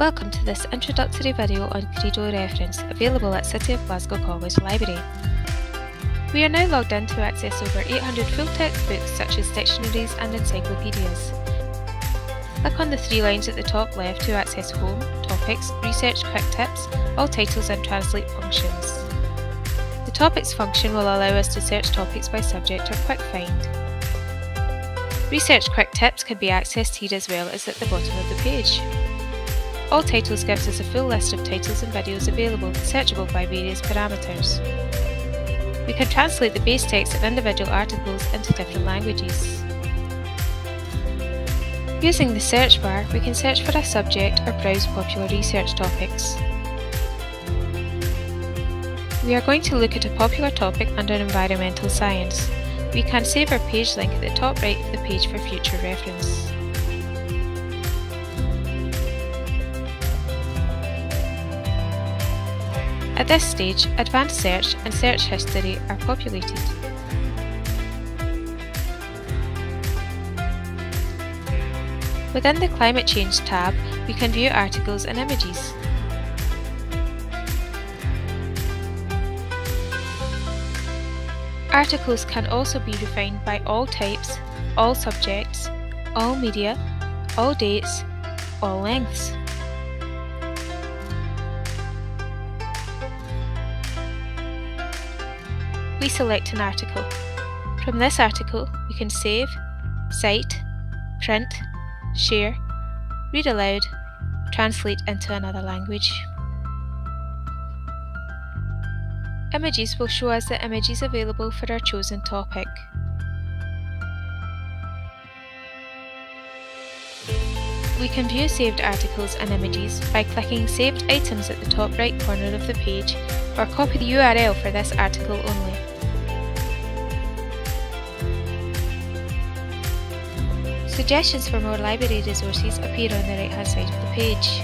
Welcome to this introductory video on Credo Reference, available at City of Glasgow College Library. We are now logged in to access over 800 full-text books such as dictionaries and encyclopedias. Click on the three lines at the top left to access Home, Topics, Research Quick Tips, All Titles and Translate functions. The Topics function will allow us to search topics by subject or quick find. Research Quick Tips can be accessed here as well as at the bottom of the page. All Titles gives us a full list of titles and videos available, searchable by various parameters. We can translate the base text of individual articles into different languages. Using the search bar, we can search for a subject or browse popular research topics. We are going to look at a popular topic under environmental science. We can save our page link at the top right of the page for future reference. At this stage, Advanced Search and Search History are populated. Within the Climate Change tab, we can view articles and images. Articles can also be refined by all types, all subjects, all media, all dates, all lengths. We select an article. From this article, we can save, cite, print, share, read aloud, translate into another language. Images will show us the images available for our chosen topic. We can view saved articles and images by clicking Saved Items at the top right corner of the page or copy the URL for this article only. Suggestions for more library resources appear on the right hand side of the page.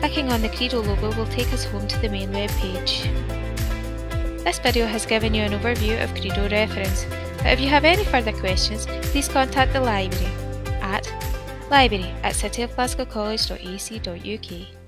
Clicking on the Credo logo will take us home to the main web page. This video has given you an overview of Credo reference, but if you have any further questions, please contact the library at library at cityofglasgowcollege.ac.uk.